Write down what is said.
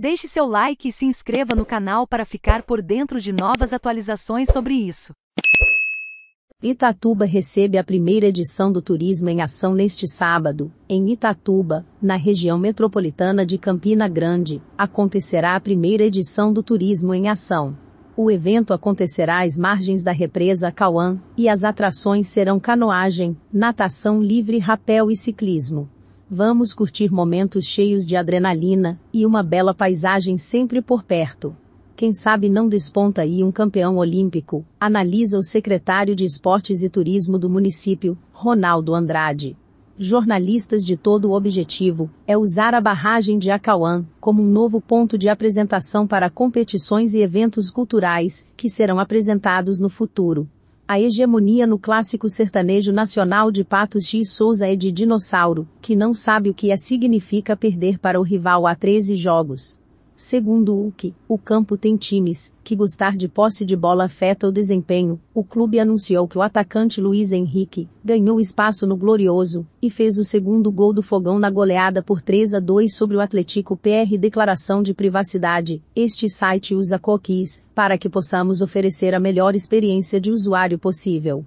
Deixe seu like e se inscreva no canal para ficar por dentro de novas atualizações sobre isso. Itatuba recebe a primeira edição do Turismo em Ação neste sábado. Em Itatuba, na região metropolitana de Campina Grande, acontecerá a primeira edição do Turismo em Ação. O evento acontecerá às margens da represa Cauã, e as atrações serão canoagem, natação livre, rapel e ciclismo. Vamos curtir momentos cheios de adrenalina e uma bela paisagem sempre por perto. Quem sabe não desponta aí um campeão olímpico, analisa o secretário de Esportes e Turismo do município, Ronaldo Andrade. Jornalistas de todo o objetivo é usar a barragem de Acauã como um novo ponto de apresentação para competições e eventos culturais que serão apresentados no futuro. A hegemonia no clássico sertanejo nacional de Patos X Souza é de dinossauro, que não sabe o que é significa perder para o rival há 13 jogos. Segundo o o campo tem times, que gostar de posse de bola afeta o desempenho. O clube anunciou que o atacante Luiz Henrique ganhou espaço no Glorioso e fez o segundo gol do Fogão na goleada por 3 a 2 sobre o Atlético PR. Declaração de privacidade. Este site usa cookies para que possamos oferecer a melhor experiência de usuário possível.